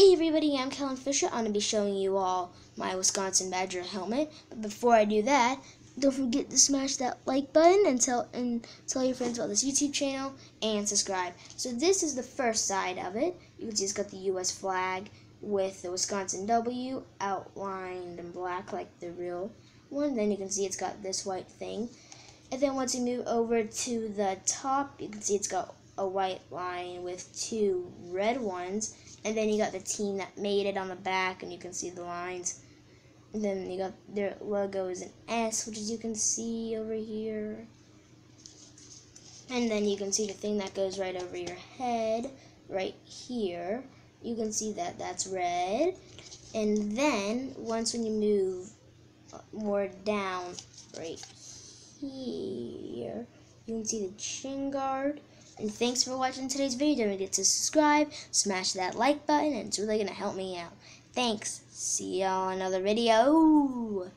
Hey everybody, I'm Kellen Fisher. I'm going to be showing you all my Wisconsin Badger helmet. But before I do that, don't forget to smash that like button and tell and tell your friends about this YouTube channel and subscribe. So this is the first side of it. You can see it's got the US flag with the Wisconsin W outlined in black like the real one. Then you can see it's got this white thing. And then once you move over to the top, you can see it's got a white line with two red ones and then you got the team that made it on the back and you can see the lines. And then you got their logo is an S which as you can see over here. And then you can see the thing that goes right over your head right here. You can see that that's red. And then once when you move uh, more down right here you can see the chin guard and thanks for watching today's video. Don't forget to subscribe, smash that like button, and it's really going to help me out. Thanks. See y'all in another video.